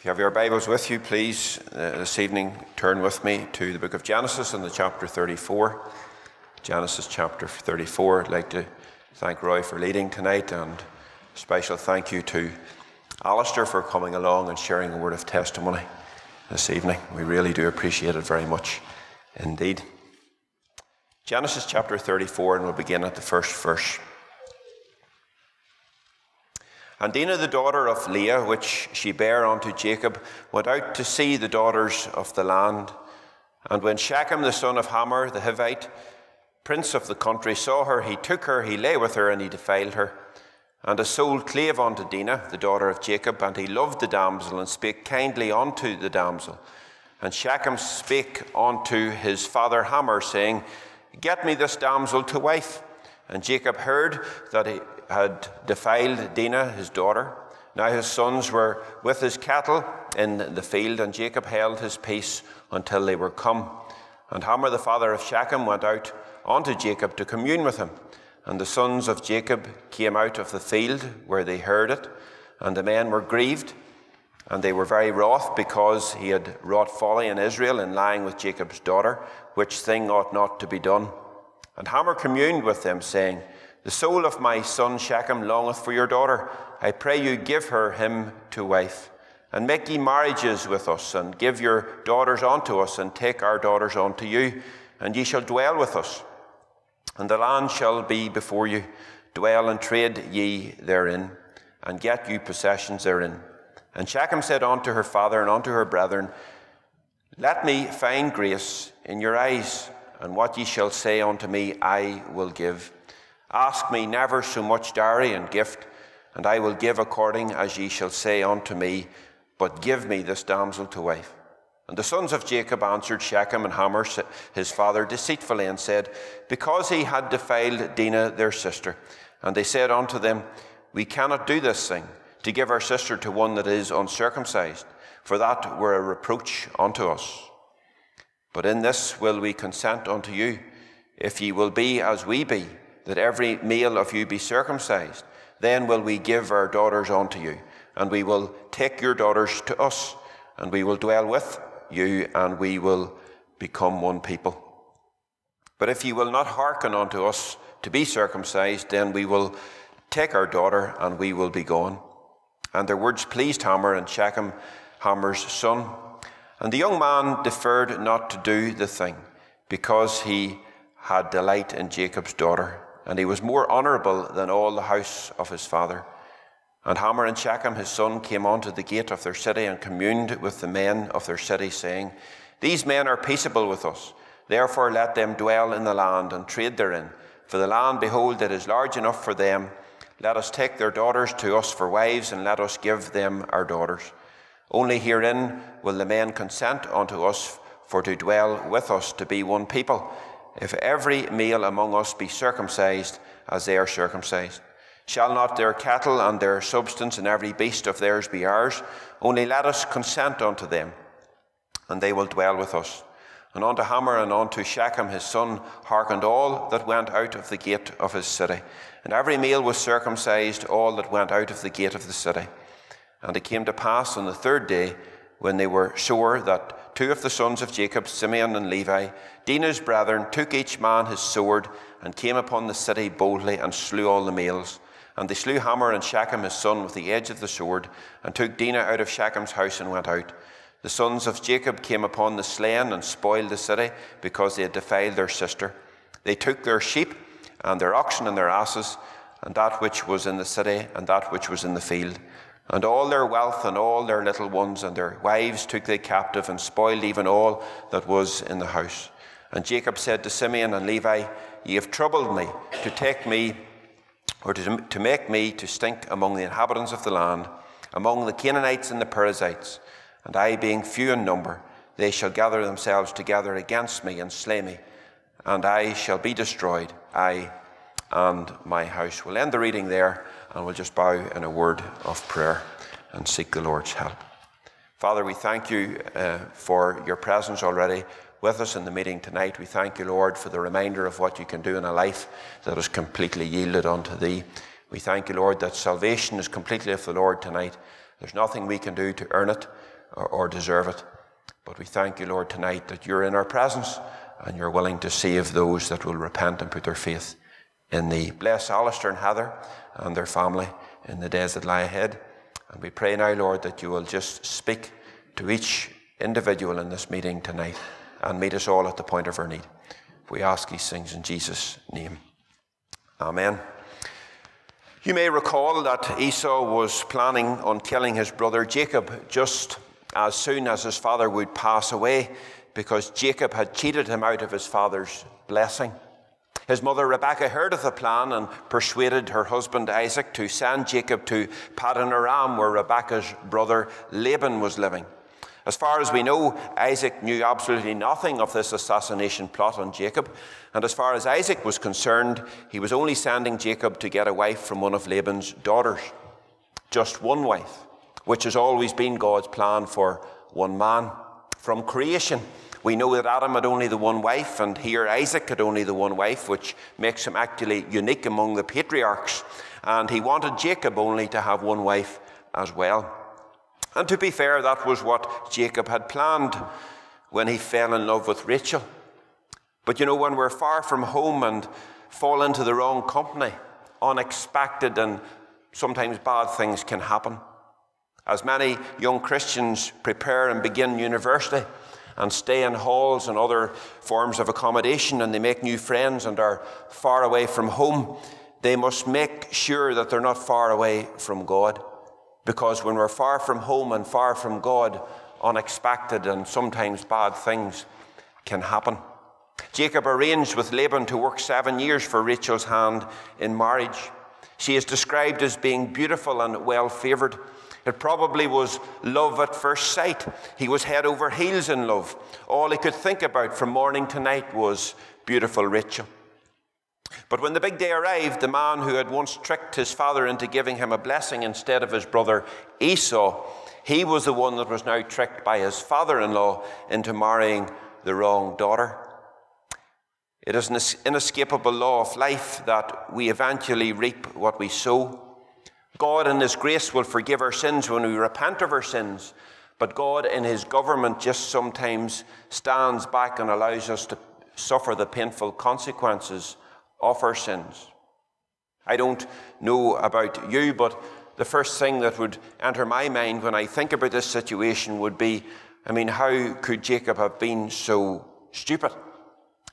If you have your Bibles with you, please, uh, this evening, turn with me to the book of Genesis and the chapter 34. Genesis chapter 34. I'd like to thank Roy for leading tonight, and a special thank you to Alistair for coming along and sharing a word of testimony this evening. We really do appreciate it very much indeed. Genesis chapter 34, and we'll begin at the first verse. And Dinah, the daughter of Leah, which she bare unto Jacob, went out to see the daughters of the land. And when Shechem, the son of Hamor, the Hivite, prince of the country, saw her, he took her, he lay with her, and he defiled her. And his soul clave unto Dinah, the daughter of Jacob, and he loved the damsel, and spake kindly unto the damsel. And Shechem spake unto his father Hamor, saying, Get me this damsel to wife. And Jacob heard that he had defiled Dinah, his daughter. Now his sons were with his cattle in the field, and Jacob held his peace until they were come. And Hamor, the father of Shechem, went out unto Jacob to commune with him. And the sons of Jacob came out of the field where they heard it, and the men were grieved, and they were very wroth because he had wrought folly in Israel in lying with Jacob's daughter, which thing ought not to be done. And Hamor communed with them, saying, the soul of my son Shechem longeth for your daughter. I pray you give her him to wife. And make ye marriages with us, and give your daughters unto us, and take our daughters unto you, and ye shall dwell with us. And the land shall be before you. Dwell and trade ye therein, and get you possessions therein. And Shechem said unto her father and unto her brethren, Let me find grace in your eyes, and what ye shall say unto me, I will give. Ask me never so much dowry and gift, and I will give according as ye shall say unto me, but give me this damsel to wife. And the sons of Jacob answered Shechem and Hamor, his father, deceitfully, and said, Because he had defiled Dinah their sister. And they said unto them, We cannot do this thing, to give our sister to one that is uncircumcised, for that were a reproach unto us. But in this will we consent unto you, if ye will be as we be that every male of you be circumcised. Then will we give our daughters unto you, and we will take your daughters to us, and we will dwell with you, and we will become one people. But if ye will not hearken unto us to be circumcised, then we will take our daughter, and we will be gone. And their words pleased Hamor and Shechem, Hamor's son. And the young man deferred not to do the thing, because he had delight in Jacob's daughter and he was more honourable than all the house of his father. And Hamor and Shechem, his son, came unto the gate of their city and communed with the men of their city, saying, These men are peaceable with us. Therefore let them dwell in the land and trade therein. For the land, behold, it is large enough for them. Let us take their daughters to us for wives, and let us give them our daughters. Only herein will the men consent unto us for to dwell with us to be one people if every male among us be circumcised as they are circumcised? Shall not their cattle and their substance and every beast of theirs be ours? Only let us consent unto them, and they will dwell with us. And unto Hamor and unto Shechem his son hearkened all that went out of the gate of his city. And every male was circumcised, all that went out of the gate of the city. And it came to pass on the third day, when they were sure that two of the sons of Jacob, Simeon and Levi, Dinah's brethren, took each man his sword and came upon the city boldly and slew all the males. And they slew Hamor and Shechem his son with the edge of the sword, and took Dinah out of Shechem's house and went out. The sons of Jacob came upon the slain and spoiled the city because they had defiled their sister. They took their sheep and their oxen and their asses, and that which was in the city and that which was in the field and all their wealth and all their little ones and their wives took they captive and spoiled even all that was in the house. And Jacob said to Simeon and Levi, Ye have troubled me to take me, or to, to make me to stink among the inhabitants of the land, among the Canaanites and the Perizzites. And I, being few in number, they shall gather themselves together against me and slay me, and I shall be destroyed, I and my house. We'll end the reading there and we'll just bow in a word of prayer and seek the Lord's help. Father, we thank you uh, for your presence already with us in the meeting tonight. We thank you, Lord, for the reminder of what you can do in a life that is completely yielded unto Thee. We thank you, Lord, that salvation is completely of the Lord tonight. There's nothing we can do to earn it or, or deserve it. But we thank you, Lord, tonight that you're in our presence and you're willing to save those that will repent and put their faith in thee. Bless Alistair and Heather and their family in the days that lie ahead. And we pray now, Lord, that you will just speak to each individual in this meeting tonight and meet us all at the point of our need. We ask these things in Jesus' name. Amen. You may recall that Esau was planning on killing his brother Jacob just as soon as his father would pass away because Jacob had cheated him out of his father's blessing. His mother Rebekah heard of the plan and persuaded her husband Isaac to send Jacob to Paddan Aram, where Rebekah's brother Laban was living. As far as we know, Isaac knew absolutely nothing of this assassination plot on Jacob, and as far as Isaac was concerned, he was only sending Jacob to get a wife from one of Laban's daughters. Just one wife, which has always been God's plan for one man. From creation, we know that Adam had only the one wife, and here Isaac had only the one wife, which makes him actually unique among the patriarchs. And he wanted Jacob only to have one wife as well. And to be fair, that was what Jacob had planned when he fell in love with Rachel. But you know, when we're far from home and fall into the wrong company, unexpected and sometimes bad things can happen. As many young Christians prepare and begin university and stay in halls and other forms of accommodation and they make new friends and are far away from home, they must make sure that they're not far away from God. Because when we're far from home and far from God, unexpected and sometimes bad things can happen. Jacob arranged with Laban to work seven years for Rachel's hand in marriage. She is described as being beautiful and well favoured. It probably was love at first sight. He was head over heels in love. All he could think about from morning to night was beautiful Rachel. But when the big day arrived, the man who had once tricked his father into giving him a blessing instead of his brother Esau, he was the one that was now tricked by his father in law into marrying the wrong daughter. It is an inescapable law of life that we eventually reap what we sow. God, in His grace, will forgive our sins when we repent of our sins, but God, in His government, just sometimes stands back and allows us to suffer the painful consequences of our sins. I don't know about you, but the first thing that would enter my mind when I think about this situation would be I mean, how could Jacob have been so stupid?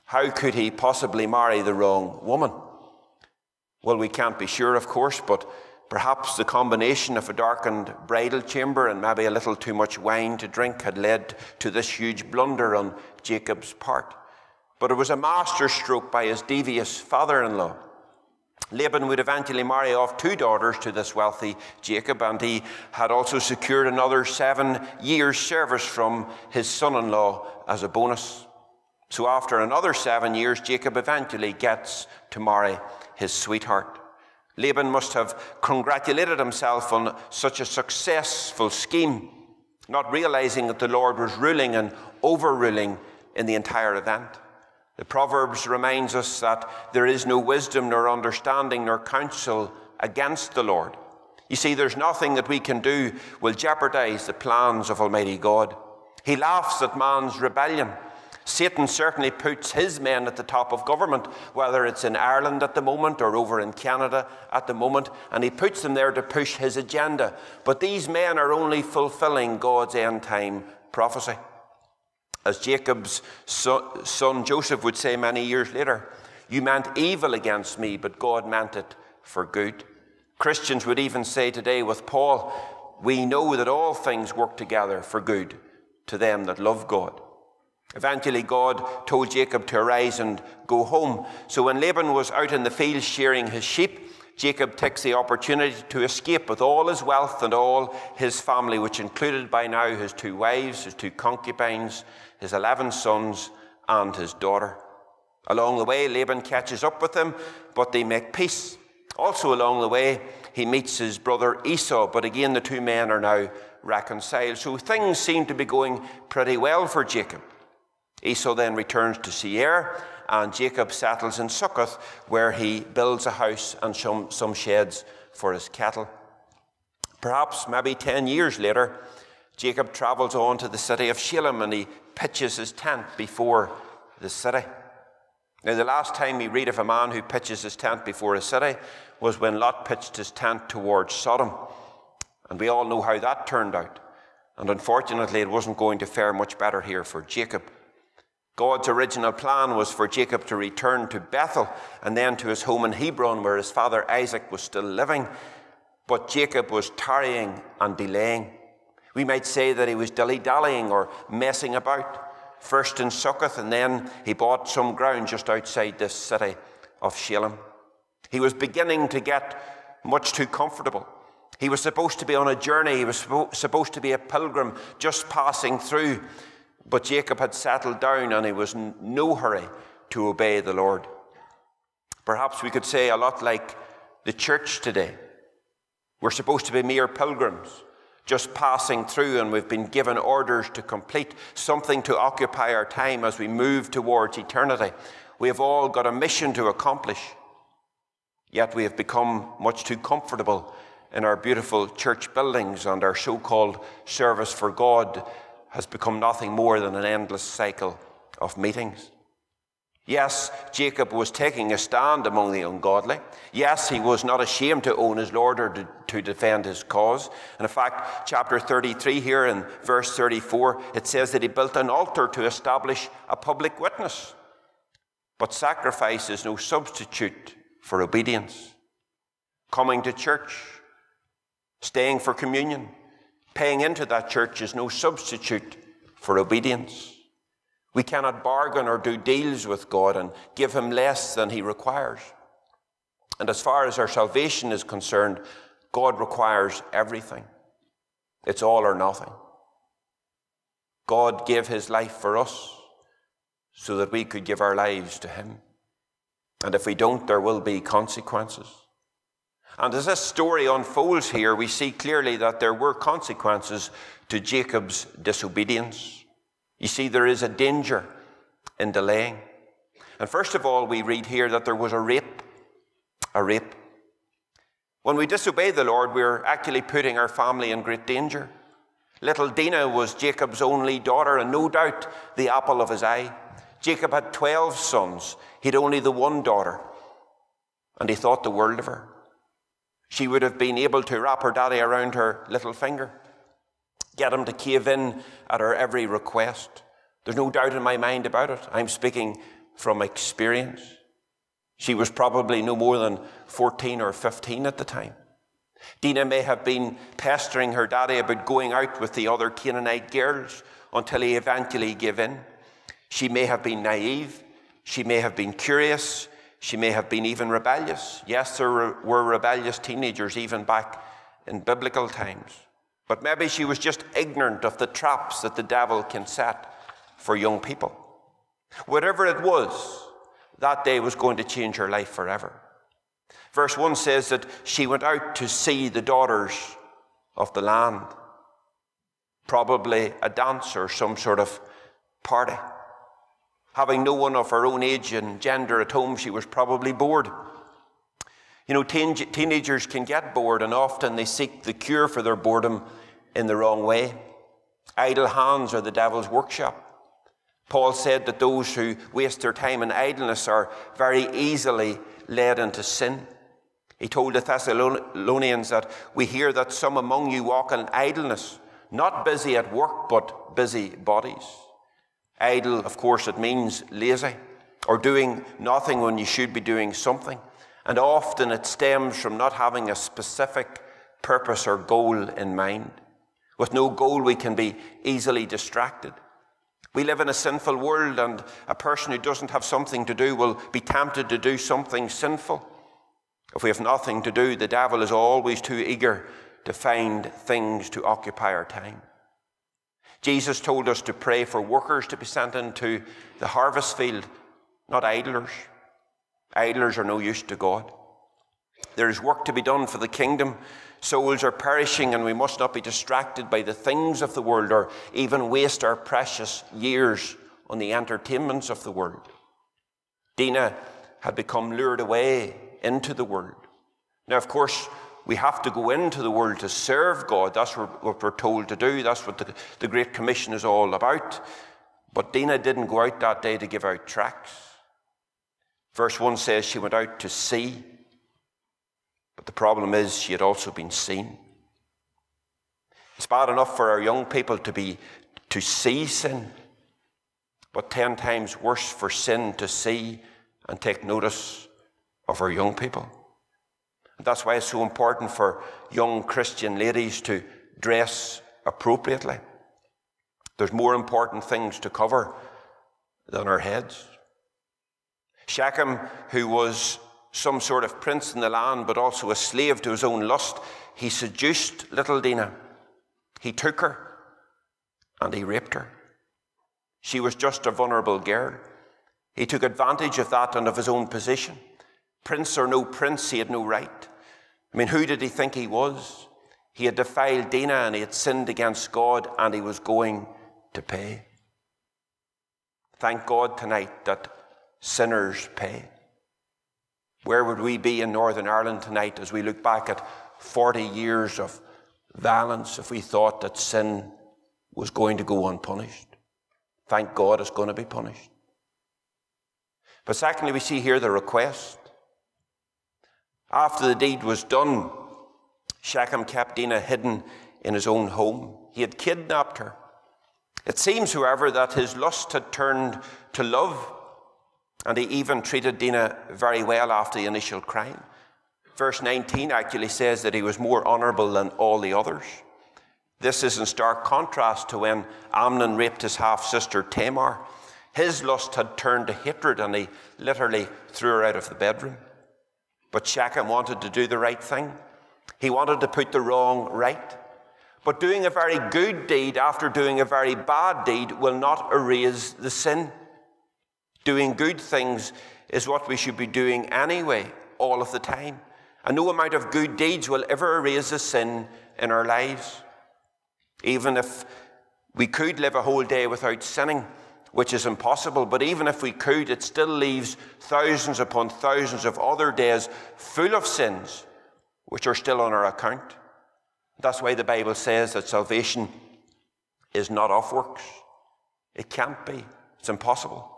How could he possibly marry the wrong woman? Well, we can't be sure, of course, but perhaps the combination of a darkened bridal chamber and maybe a little too much wine to drink had led to this huge blunder on Jacob's part. But it was a masterstroke by his devious father in law. Laban would eventually marry off two daughters to this wealthy Jacob, and he had also secured another seven years' service from his son in law as a bonus. So, after another seven years, Jacob eventually gets to marry his sweetheart. Laban must have congratulated himself on such a successful scheme, not realizing that the Lord was ruling and overruling in the entire event. The Proverbs reminds us that there is no wisdom nor understanding nor counsel against the Lord. You see, there's nothing that we can do will jeopardize the plans of Almighty God. He laughs at man's rebellion. Satan certainly puts his men at the top of government, whether it's in Ireland at the moment or over in Canada at the moment, and he puts them there to push his agenda. But these men are only fulfilling God's end time prophecy. As Jacob's son Joseph would say many years later, You meant evil against me, but God meant it for good. Christians would even say today with Paul, We know that all things work together for good to them that love God. Eventually, God told Jacob to arise and go home. So when Laban was out in the field shearing his sheep, Jacob takes the opportunity to escape with all his wealth and all his family, which included by now his two wives, his two concubines, his 11 sons, and his daughter. Along the way, Laban catches up with him, but they make peace. Also, along the way, he meets his brother Esau, but again, the two men are now reconciled. So things seem to be going pretty well for Jacob. Esau then returns to Seir, and Jacob settles in Succoth, where he builds a house and some, some sheds for his cattle. Perhaps maybe 10 years later, Jacob travels on to the city of Shalem and he pitches his tent before the city. Now, the last time we read of a man who pitches his tent before a city was when Lot pitched his tent towards Sodom. And we all know how that turned out. And unfortunately, it wasn't going to fare much better here for Jacob. God's original plan was for Jacob to return to Bethel and then to his home in Hebron, where his father Isaac was still living. But Jacob was tarrying and delaying. We might say that he was dilly dallying or messing about. First in Succoth, and then he bought some ground just outside this city of Shalem. He was beginning to get much too comfortable. He was supposed to be on a journey, he was supposed to be a pilgrim just passing through. But Jacob had settled down and he was in no hurry to obey the Lord. Perhaps we could say a lot like the church today. We're supposed to be mere pilgrims, just passing through, and we've been given orders to complete something to occupy our time as we move towards eternity. We have all got a mission to accomplish, yet we have become much too comfortable in our beautiful church buildings, and our so called service for God has become nothing more than an endless cycle of meetings. Yes, Jacob was taking a stand among the ungodly. Yes, he was not ashamed to own his Lord or to, to, defend his cause. And in fact, chapter 33 here in verse 34, it says that he built an altar to establish a public witness. But sacrifice is no substitute for obedience. Coming to church, staying for communion, paying into that church is no substitute for obedience. We cannot bargain or do deals with God and give Him less than He requires. And as far as our salvation is concerned, God requires everything. It's all or nothing. God gave His life for us so that we could give our lives to Him. And if we don't, there will be consequences. And as this story unfolds here, we see clearly that there were consequences to Jacob's disobedience. You see, there is a danger in delaying. And first of all, we read here that there was a rape. A rape. When we disobey the Lord, we're actually putting our family in great danger. Little Dinah was Jacob's only daughter, and no doubt the apple of his eye. Jacob had 12 sons, he'd only the one daughter, and he thought the world of her. She would have been able to wrap her daddy around her little finger, get him to cave in at her every request. There's no doubt in my mind about it. I'm speaking from experience. She was probably no more than 14 or 15 at the time. Dinah may have been pestering her daddy about going out with the other Canaanite girls until he eventually gave in. She may have been naive. She may have been curious. She may have been even rebellious. Yes, there were rebellious teenagers even back in biblical times. But maybe she was just ignorant of the traps that the devil can set for young people. Whatever it was, that day was going to change her life forever. Verse 1 says that she went out to see the daughters of the land, probably a dance or some sort of party. Having no one of her own age and gender at home, she was probably bored. You know, teen- teenagers can get bored, and often they seek the cure for their boredom in the wrong way. Idle hands are the devil's workshop. Paul said that those who waste their time in idleness are very easily led into sin. He told the Thessalonians that we hear that some among you walk in idleness, not busy at work, but busy bodies. Idle, of course, it means lazy or doing nothing when you should be doing something. And often it stems from not having a specific purpose or goal in mind. With no goal, we can be easily distracted. We live in a sinful world, and a person who doesn't have something to do will be tempted to do something sinful. If we have nothing to do, the devil is always too eager to find things to occupy our time. Jesus told us to pray for workers to be sent into the harvest field, not idlers. Idlers are no use to God. There is work to be done for the kingdom. Souls are perishing, and we must not be distracted by the things of the world or even waste our precious years on the entertainments of the world. Dinah had become lured away into the world. Now, of course, we have to go into the world to serve God. That's what we're told to do. That's what the, the Great Commission is all about. But Dinah didn't go out that day to give out tracts. Verse 1 says she went out to see. But the problem is she had also been seen. It's bad enough for our young people to be to see sin, but ten times worse for sin to see and take notice of our young people. And that's why it's so important for young Christian ladies to dress appropriately. There's more important things to cover than our heads. Shechem, who was some sort of prince in the land, but also a slave to his own lust, he seduced little Dinah. He took her and he raped her. She was just a vulnerable girl. He took advantage of that and of his own position. Prince or no prince, he had no right. I mean, who did he think he was? He had defiled Dinah and he had sinned against God and he was going to pay. Thank God tonight that sinners pay. Where would we be in Northern Ireland tonight as we look back at 40 years of violence if we thought that sin was going to go unpunished? Thank God it's going to be punished. But secondly, we see here the request. After the deed was done, Shechem kept Dinah hidden in his own home. He had kidnapped her. It seems, however, that his lust had turned to love, and he even treated Dinah very well after the initial crime. Verse 19 actually says that he was more honourable than all the others. This is in stark contrast to when Amnon raped his half sister Tamar. His lust had turned to hatred and he literally threw her out of the bedroom. But Shechem wanted to do the right thing. He wanted to put the wrong right. But doing a very good deed after doing a very bad deed will not erase the sin. Doing good things is what we should be doing anyway, all of the time. And no amount of good deeds will ever erase the sin in our lives. Even if we could live a whole day without sinning, which is impossible, but even if we could, it still leaves thousands upon thousands of other days full of sins which are still on our account. That's why the Bible says that salvation is not of works. It can't be, it's impossible.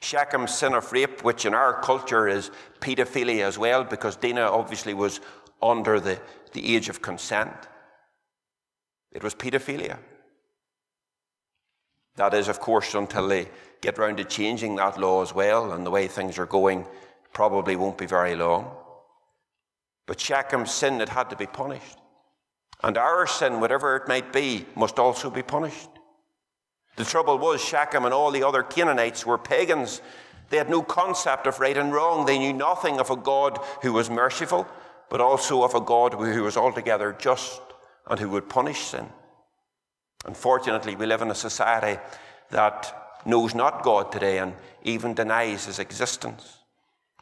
Shechem's sin of rape, which in our culture is paedophilia as well, because Dinah obviously was under the, the age of consent. It was paedophilia. That is, of course, until they get round to changing that law as well, and the way things are going probably won't be very long. But Shechem's sin it had to be punished. And our sin, whatever it might be, must also be punished. The trouble was, Shechem and all the other Canaanites were pagans. They had no concept of right and wrong. They knew nothing of a God who was merciful, but also of a God who was altogether just and who would punish sin. Unfortunately, we live in a society that knows not God today and even denies his existence.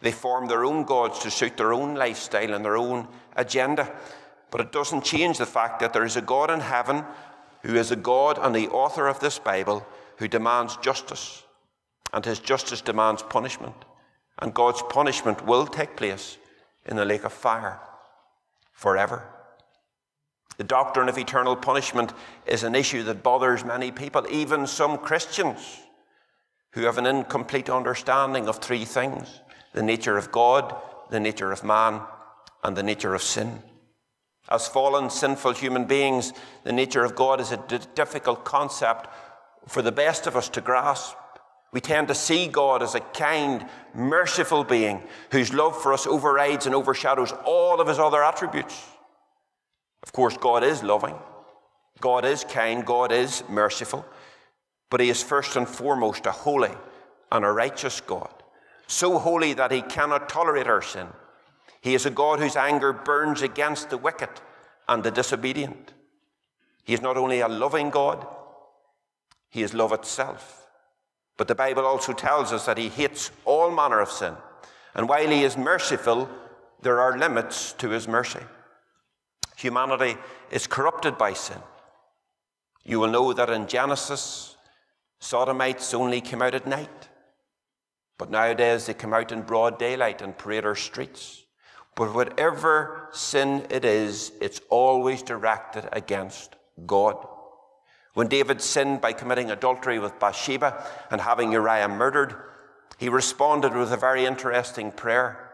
They form their own gods to suit their own lifestyle and their own agenda. But it doesn't change the fact that there is a God in heaven who is a God and the author of this Bible who demands justice. And his justice demands punishment. And God's punishment will take place in the lake of fire forever. The doctrine of eternal punishment is an issue that bothers many people, even some Christians who have an incomplete understanding of three things the nature of God, the nature of man, and the nature of sin. As fallen, sinful human beings, the nature of God is a difficult concept for the best of us to grasp. We tend to see God as a kind, merciful being whose love for us overrides and overshadows all of his other attributes. Of course, God is loving, God is kind, God is merciful, but He is first and foremost a holy and a righteous God. So holy that He cannot tolerate our sin. He is a God whose anger burns against the wicked and the disobedient. He is not only a loving God, He is love itself. But the Bible also tells us that He hates all manner of sin. And while He is merciful, there are limits to His mercy. Humanity is corrupted by sin. You will know that in Genesis, sodomites only came out at night. But nowadays they come out in broad daylight and parade our streets. But whatever sin it is, it's always directed against God. When David sinned by committing adultery with Bathsheba and having Uriah murdered, he responded with a very interesting prayer.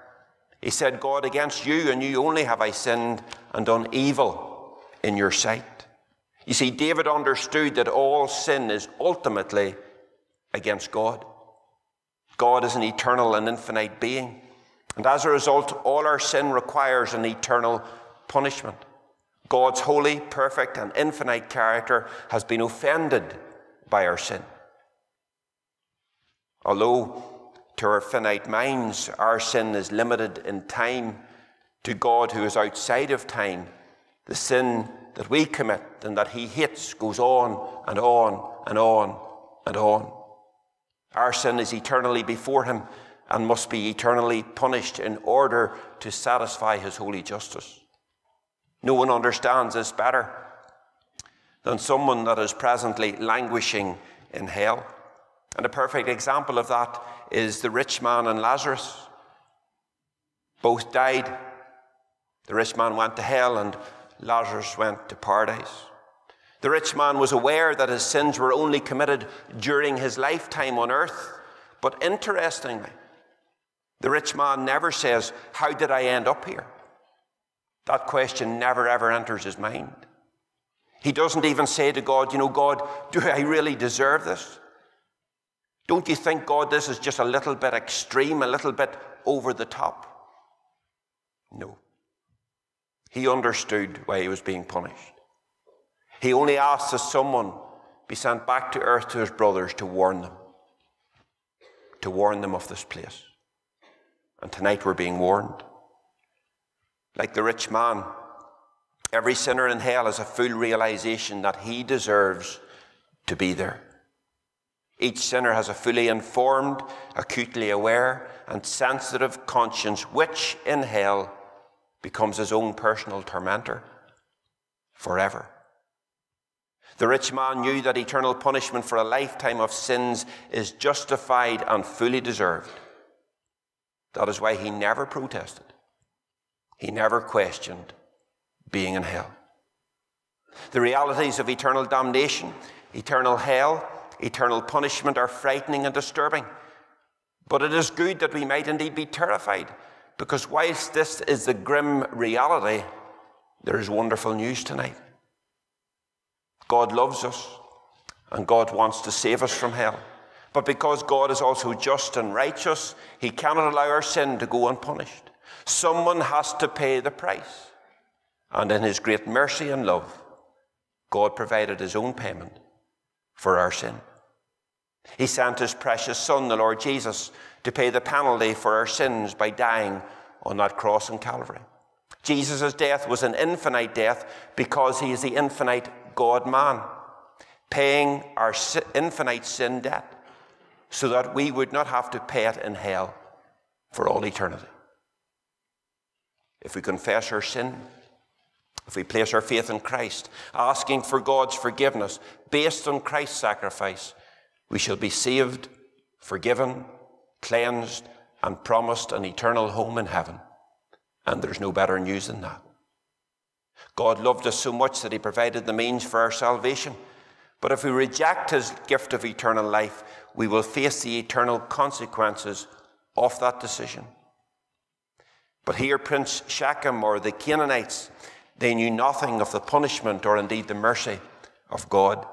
He said, God, against you and you only have I sinned and done evil in your sight. You see, David understood that all sin is ultimately against God. God is an eternal and infinite being. And as a result, all our sin requires an eternal punishment. God's holy, perfect, and infinite character has been offended by our sin. Although to our finite minds our sin is limited in time, to God who is outside of time, the sin that we commit and that He hates goes on and on and on and on. Our sin is eternally before Him and must be eternally punished in order to satisfy His holy justice. No one understands this better than someone that is presently languishing in hell. And a perfect example of that is the rich man and Lazarus. Both died. The rich man went to hell and Lazarus went to paradise. The rich man was aware that his sins were only committed during his lifetime on earth. But interestingly, the rich man never says, How did I end up here? That question never ever enters his mind. He doesn't even say to God, You know, God, do I really deserve this? Don't you think, God, this is just a little bit extreme, a little bit over the top? No. He understood why he was being punished. He only asked that someone be sent back to earth to his brothers to warn them, to warn them of this place. And tonight we're being warned. Like the rich man, every sinner in hell has a full realization that he deserves to be there. Each sinner has a fully informed, acutely aware, and sensitive conscience, which in hell becomes his own personal tormentor forever. The rich man knew that eternal punishment for a lifetime of sins is justified and fully deserved. That is why he never protested. He never questioned being in hell. The realities of eternal damnation, eternal hell, eternal punishment are frightening and disturbing. But it is good that we might indeed be terrified, because whilst this is the grim reality, there is wonderful news tonight. God loves us, and God wants to save us from hell. But because God is also just and righteous, He cannot allow our sin to go unpunished. Someone has to pay the price. And in His great mercy and love, God provided His own payment for our sin. He sent His precious Son, the Lord Jesus, to pay the penalty for our sins by dying on that cross in Calvary. Jesus' death was an infinite death because He is the infinite God man, paying our infinite sin debt so that we would not have to pay it in hell for all eternity. If we confess our sin, if we place our faith in Christ, asking for God's forgiveness based on Christ's sacrifice, we shall be saved, forgiven, cleansed, and promised an eternal home in heaven. And there's no better news than that. God loved us so much that He provided the means for our salvation. But if we reject His gift of eternal life, we will face the eternal consequences of that decision. But here, Prince Shechem or the Canaanites, they knew nothing of the punishment or indeed the mercy of God.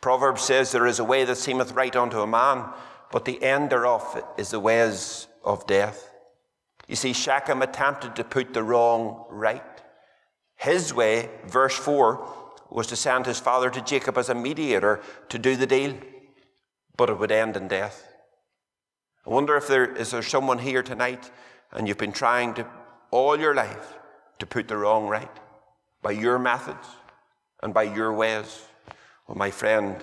Proverbs says, There is a way that seemeth right unto a man, but the end thereof is the ways of death. You see, Shechem attempted to put the wrong right. His way, verse 4, was to send his father to Jacob as a mediator to do the deal but it would end in death. I wonder if there is there someone here tonight and you've been trying to all your life to put the wrong right by your methods and by your ways. Well, my friend,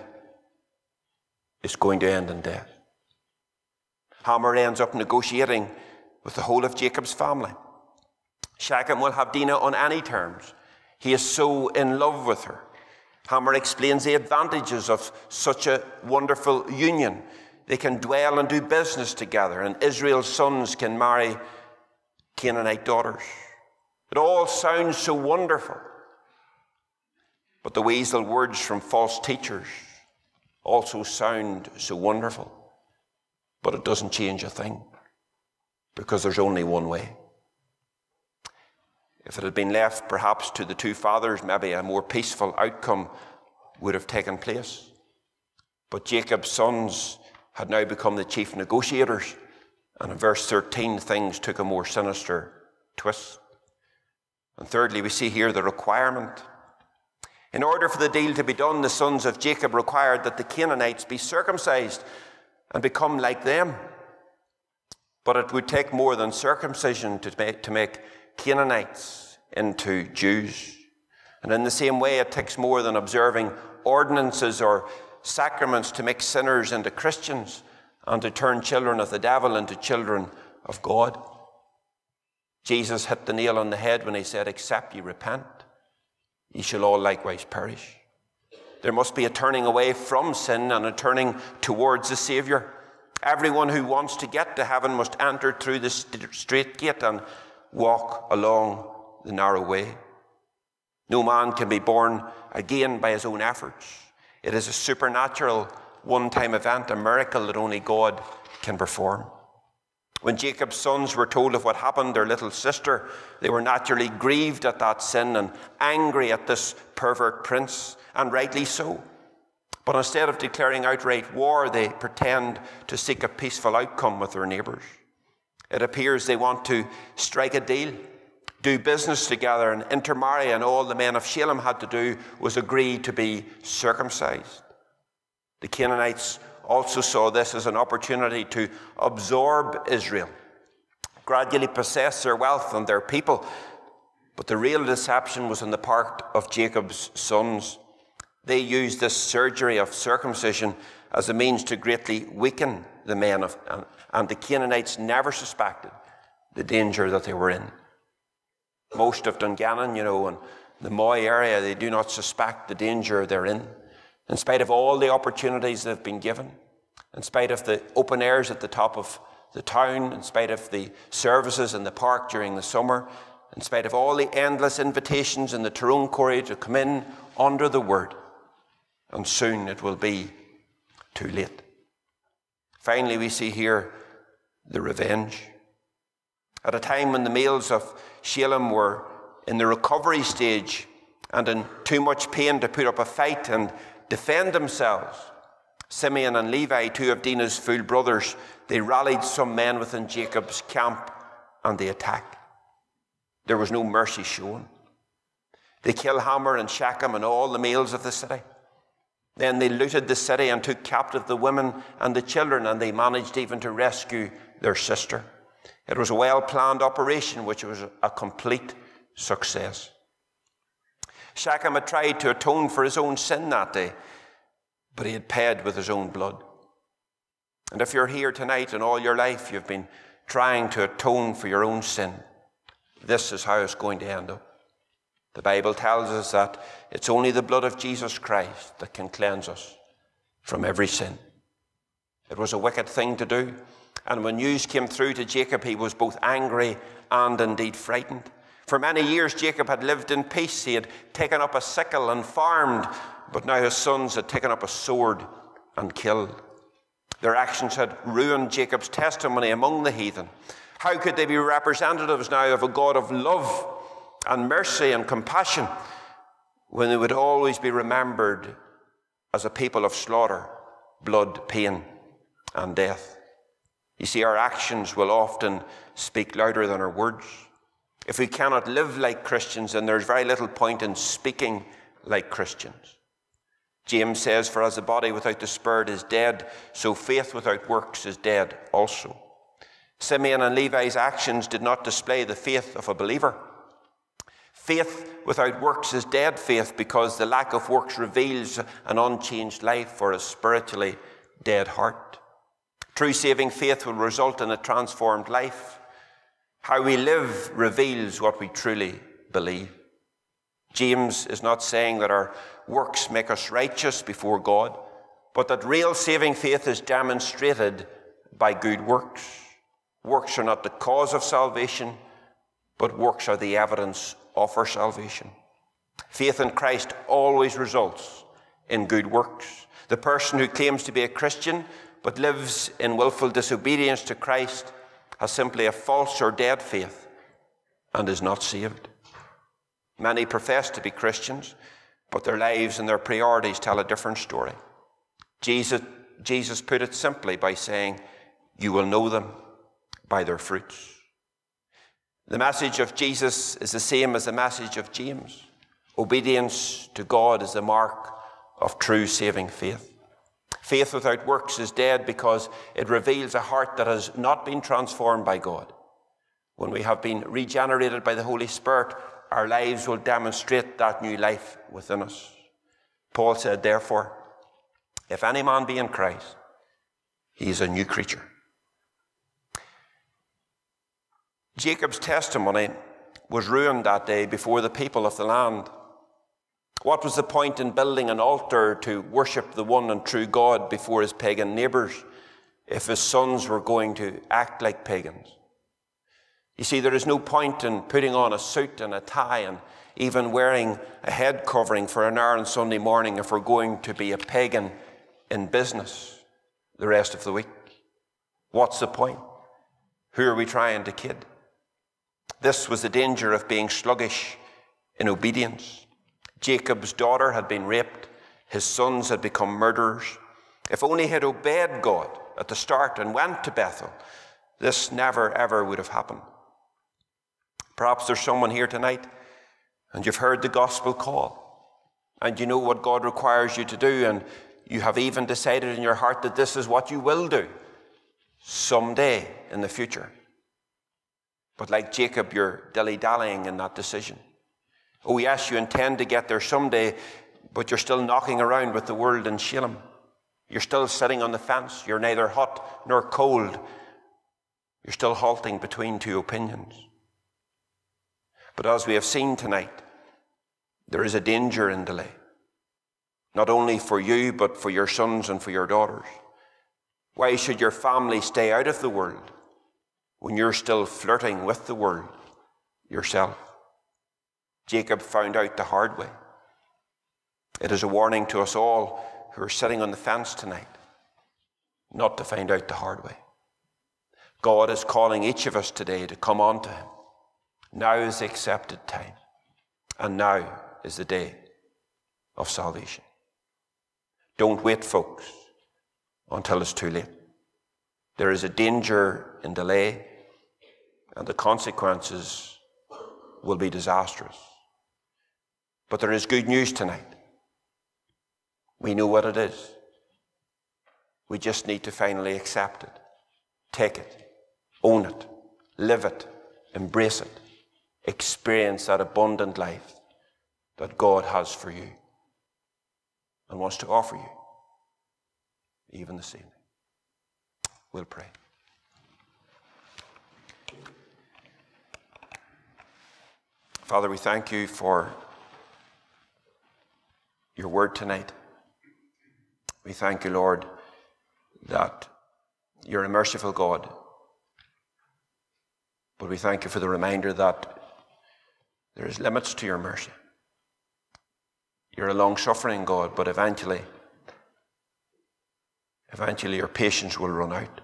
it's going to end in death. Hamor ends up negotiating with the whole of Jacob's family. Shechem will have Dinah on any terms. He is so in love with her. Hamor explains the advantages of such a wonderful union. They can dwell and do business together, and Israel's sons can marry Canaanite daughters. It all sounds so wonderful. But the weasel words from false teachers also sound so wonderful. But it doesn't change a thing because there's only one way. If it had been left perhaps to the two fathers, maybe a more peaceful outcome would have taken place. But Jacob's sons had now become the chief negotiators, and in verse 13, things took a more sinister twist. And thirdly, we see here the requirement. In order for the deal to be done, the sons of Jacob required that the Canaanites be circumcised and become like them. But it would take more than circumcision to make, to make Canaanites into Jews. And in the same way, it takes more than observing ordinances or sacraments to make sinners into Christians and to turn children of the devil into children of God. Jesus hit the nail on the head when he said, Except ye repent, ye shall all likewise perish. There must be a turning away from sin and a turning towards the Saviour. Everyone who wants to get to heaven must enter through the straight gate and walk along the narrow way. No man can be born again by his own efforts. It is a supernatural, one time event, a miracle that only God can perform. When Jacob's sons were told of what happened, to their little sister, they were naturally grieved at that sin and angry at this pervert prince, and rightly so. But instead of declaring outright war, they pretend to seek a peaceful outcome with their neighbours. It appears they want to strike a deal, do business together, and intermarry, and all the men of Shalem had to do was agree to be circumcised. The Canaanites also saw this as an opportunity to absorb Israel, gradually possess their wealth and their people. But the real deception was on the part of Jacob's sons. They used this surgery of circumcision as a means to greatly weaken the men of, and the Canaanites never suspected the danger that they were in. Most of Dungannon, you know, and the Moy area, they do not suspect the danger they're in. In spite of all the opportunities they've been given, in spite of the open airs at the top of the town, in spite of the services in the park during the summer, in spite of all the endless invitations in the Tyrone Courier to come in under the word. And soon it will be too late. Finally, we see here the revenge. At a time when the males of Shalem were in the recovery stage and in too much pain to put up a fight and defend themselves, Simeon and Levi, two of Dinah's full brothers, they rallied some men within Jacob's camp and they attacked. There was no mercy shown. They killed Hamor and Shechem and all the males of the city. Then they looted the city and took captive the women and the children, and they managed even to rescue their sister. It was a well planned operation, which was a complete success. Shechem had tried to atone for his own sin that day, but he had paid with his own blood. And if you're here tonight and all your life you've been trying to atone for your own sin, this is how it's going to end up. The Bible tells us that it's only the blood of Jesus Christ that can cleanse us from every sin. It was a wicked thing to do. And when news came through to Jacob, he was both angry and indeed frightened. For many years, Jacob had lived in peace. He had taken up a sickle and farmed, but now his sons had taken up a sword and killed. Their actions had ruined Jacob's testimony among the heathen. How could they be representatives now of a God of love and mercy and compassion when they would always be remembered as a people of slaughter, blood, pain, and death. You see, our actions will often speak louder than our words. If we cannot live like Christians, then there's very little point in speaking like Christians. James says, For as the body without the spirit is dead, so faith without works is dead also. Simeon and Levi's actions did not display the faith of a believer. Faith without works is dead faith because the lack of works reveals an unchanged life or a spiritually dead heart. True saving faith will result in a transformed life. How we live reveals what we truly believe. James is not saying that our works make us righteous before God, but that real saving faith is demonstrated by good works. Works are not the cause of salvation, but works are the evidence of our salvation. Faith in Christ always results in good works. The person who claims to be a Christian but lives in willful disobedience to Christ has simply a false or dead faith and is not saved. Many profess to be Christians, but their lives and their priorities tell a different story. Jesus, Jesus put it simply by saying, You will know them by their fruits. The message of Jesus is the same as the message of James. Obedience to God is the mark of true saving faith. Faith without works is dead because it reveals a heart that has not been transformed by God. When we have been regenerated by the Holy Spirit, our lives will demonstrate that new life within us. Paul said, Therefore, if any man be in Christ, he is a new creature. Jacob's testimony was ruined that day before the people of the land. What was the point in building an altar to worship the one and true God before his pagan neighbours if his sons were going to act like pagans? You see, there is no point in putting on a suit and a tie and even wearing a head covering for an hour on Sunday morning if we're going to be a pagan in business the rest of the week. What's the point? Who are we trying to kid? This was the danger of being sluggish in obedience. Jacob's daughter had been raped, his sons had become murderers. If only he had obeyed God at the start and went to Bethel, this never ever would have happened. Perhaps there's someone here tonight and you've heard the gospel call and you know what God requires you to do, and you have even decided in your heart that this is what you will do someday in the future. But like Jacob, you're dilly dallying in that decision. Oh, yes, you intend to get there someday, but you're still knocking around with the world in Shalem. You're still sitting on the fence. You're neither hot nor cold. You're still halting between two opinions. But as we have seen tonight, there is a danger in delay. Not only for you, but for your sons and for your daughters. Why should your family stay out of the world when you're still flirting with the world yourself? Jacob found out the hard way. It is a warning to us all who are sitting on the fence tonight not to find out the hard way. God is calling each of us today to come on to Him. Now is the accepted time, and now is the day of salvation. Don't wait, folks, until it's too late. There is a danger in delay, and the consequences will be disastrous. But there is good news tonight. We know what it is. We just need to finally accept it, take it, own it, live it, embrace it, experience that abundant life that God has for you and wants to offer you even this evening. We'll pray. Father, we thank you for your word tonight. We thank you, Lord, that you're a merciful God. But we thank you for the reminder that there is limits to your mercy. You're a long suffering God, but eventually, eventually your patience will run out.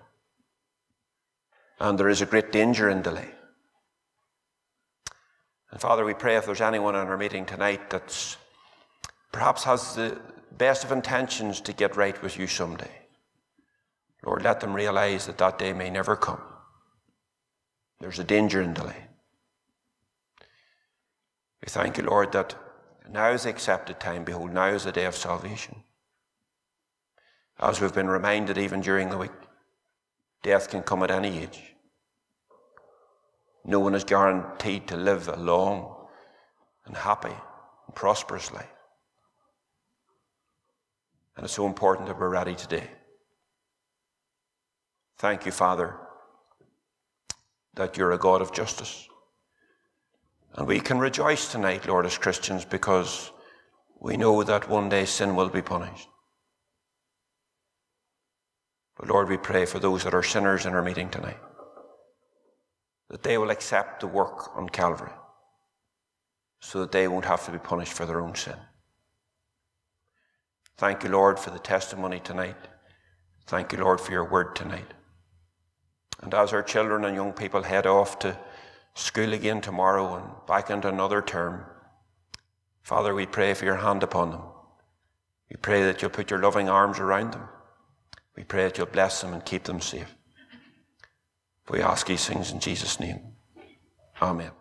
And there is a great danger in delay. And Father, we pray if there's anyone in our meeting tonight that's perhaps has the best of intentions to get right with you someday. Lord, let them realize that that day may never come. There's a danger in delay. We thank you, Lord, that now is the accepted time. Behold, now is the day of salvation. As we've been reminded even during the week, death can come at any age. No one is guaranteed to live a long and happy and prosperous life. And it's so important that we're ready today. Thank you, Father, that you're a God of justice. And we can rejoice tonight, Lord, as Christians, because we know that one day sin will be punished. But Lord, we pray for those that are sinners in our meeting tonight, that they will accept the work on Calvary so that they won't have to be punished for their own sin. Thank you, Lord, for the testimony tonight. Thank you, Lord, for your word tonight. And as our children and young people head off to school again tomorrow and back into another term, Father, we pray for your hand upon them. We pray that you'll put your loving arms around them. We pray that you'll bless them and keep them safe. We ask these things in Jesus' name. Amen.